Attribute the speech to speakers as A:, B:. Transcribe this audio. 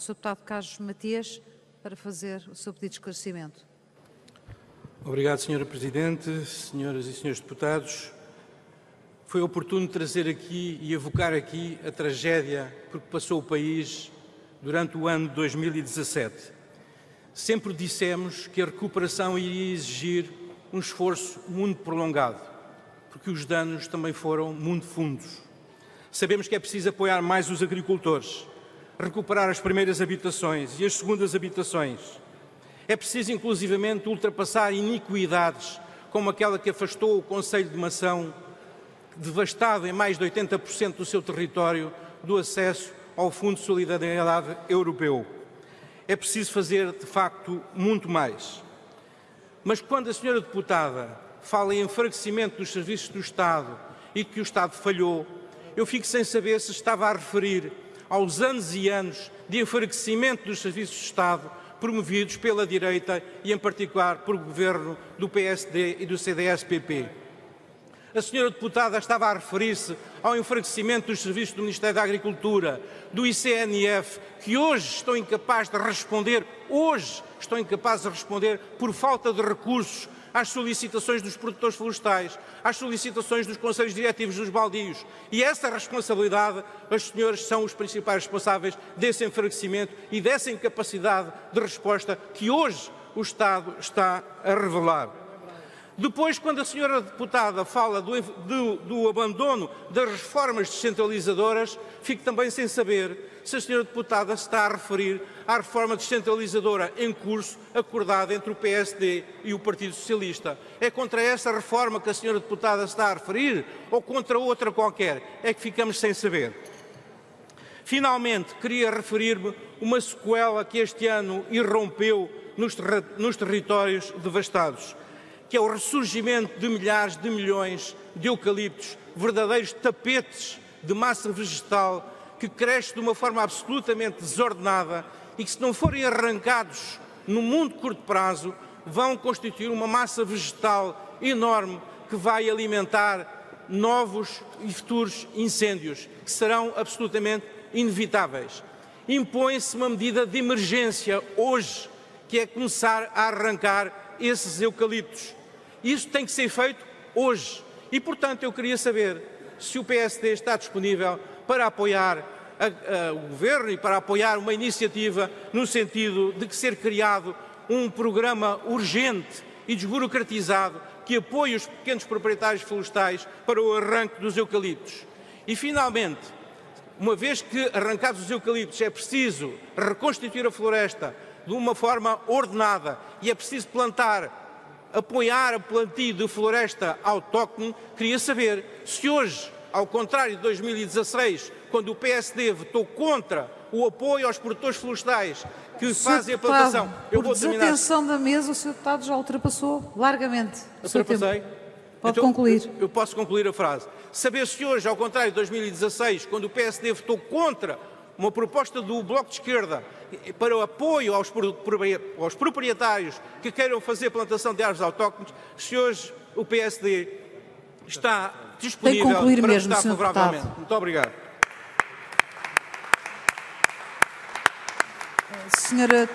A: ao Sr. Deputado Carlos Matias para fazer o seu pedido de esclarecimento.
B: Obrigado, Sra. Presidente, senhoras e senhores deputados. Foi oportuno trazer aqui e evocar aqui a tragédia por que passou o país durante o ano de 2017. Sempre dissemos que a recuperação iria exigir um esforço muito prolongado, porque os danos também foram muito fundos. Sabemos que é preciso apoiar mais os agricultores, recuperar as primeiras habitações e as segundas habitações. É preciso, inclusivamente, ultrapassar iniquidades como aquela que afastou o Conselho de Mação, devastado em mais de 80% do seu território, do acesso ao Fundo de Solidariedade Europeu. É preciso fazer, de facto, muito mais. Mas quando a senhora deputada fala em enfraquecimento dos serviços do Estado e que o Estado falhou, eu fico sem saber se estava a referir aos anos e anos de enfraquecimento dos serviços de Estado promovidos pela direita e, em particular, por governo do PSD e do CDS-PP. A senhora deputada estava a referir-se ao enfraquecimento dos serviços do Ministério da Agricultura, do ICNF, que hoje estão incapazes de responder, hoje estão incapazes de responder por falta de recursos às solicitações dos produtores florestais, às solicitações dos conselhos diretivos dos baldios. E essa responsabilidade, as senhoras são os principais responsáveis desse enfraquecimento e dessa incapacidade de resposta que hoje o Estado está a revelar. Depois, quando a senhora deputada fala do, do, do, abandono das reformas descentralizadoras, fico também sem saber se a senhora deputada se está a referir à reforma descentralizadora em curso, acordada entre o PSD e o Partido Socialista. É contra essa reforma que a senhora deputada se está a referir ou contra outra qualquer? É que ficamos sem saber. Finalmente, queria referir-me uma sequela que este ano irrompeu nos, ter nos territórios devastados que é o ressurgimento de milhares de milhões de eucaliptos, verdadeiros tapetes de massa vegetal que cresce de uma forma absolutamente desordenada e que, se não forem arrancados no muito curto prazo, vão constituir uma massa vegetal enorme que vai alimentar novos e futuros incêndios, que serão absolutamente inevitáveis. Impõe-se uma medida de emergência hoje, que é começar a arrancar esses eucaliptos. Isso tem que ser feito hoje. E, portanto, eu queria saber se o PSD está disponível para apoiar a, a, o Governo e para apoiar uma iniciativa no sentido de que ser criado um programa urgente e desburocratizado que apoie os pequenos proprietários florestais para o arranque dos eucaliptos. E, finalmente, uma vez que arrancados os eucaliptos é preciso reconstituir a floresta de uma forma ordenada e é preciso plantar apoiar a plantio de floresta autóctone, queria saber se hoje, ao contrário de 2016, quando o PSD votou contra o apoio aos produtores florestais que Sr. fazem a plantação.
A: Deputado, eu vou terminar. desatenção da mesa, o Sr. Deputado já ultrapassou largamente.
B: Ultrapassei?
A: Pode então, concluir.
B: Eu, eu posso concluir a frase. Saber se hoje, ao contrário de 2016, quando o PSD votou contra uma proposta do Bloco de Esquerda para o apoio aos, aos proprietários que queiram fazer plantação de árvores autóctones, se hoje o PSD está disponível para
A: mesmo,
B: votar favoravelmente. Muito obrigado.
A: Senhora